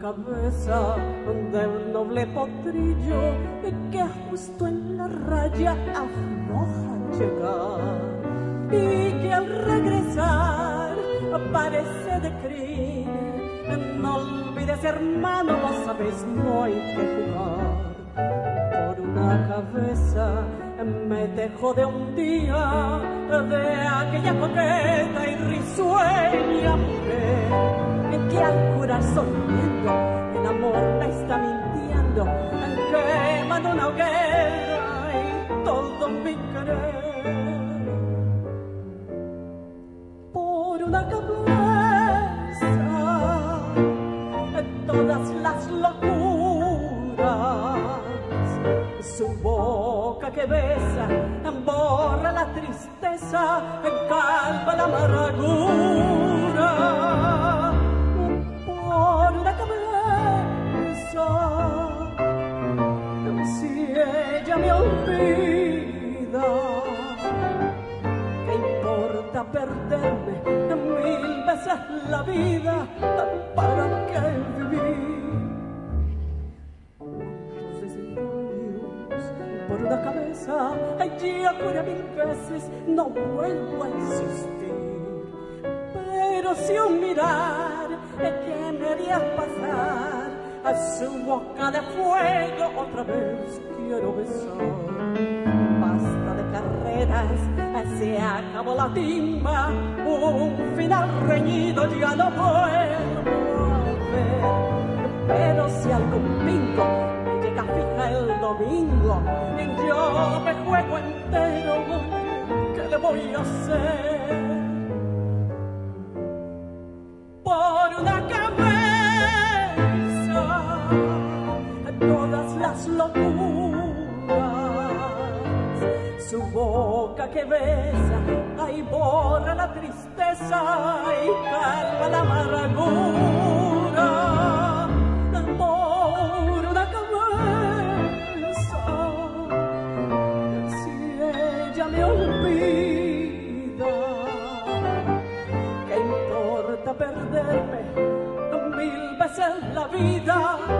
cabeza de un noble potrillo que justo en la raya afloja llegar y que al regresar parece de crimen. No olvides, hermano, vos sabes, no hay que jugar por una cabeza. Me dejó de un día de aquella coqueta y risueña mujer que al sonriendo el amor me está mintiendo quemando una hoguera y todo mi querer. Por una cabeza todas las locuras su boca que besa borra la tristeza calma la amargura yo juré mil veces no vuelvo a insistir pero si un mirar que me haría pasar a su boca de fuego otra vez quiero besar. Basta de carreras, se acabó la timba, un final reñido ya no puedo por una cabeza todas las locuras. Su boca que besa ahí borra la tristeza y calma la amargura la vida?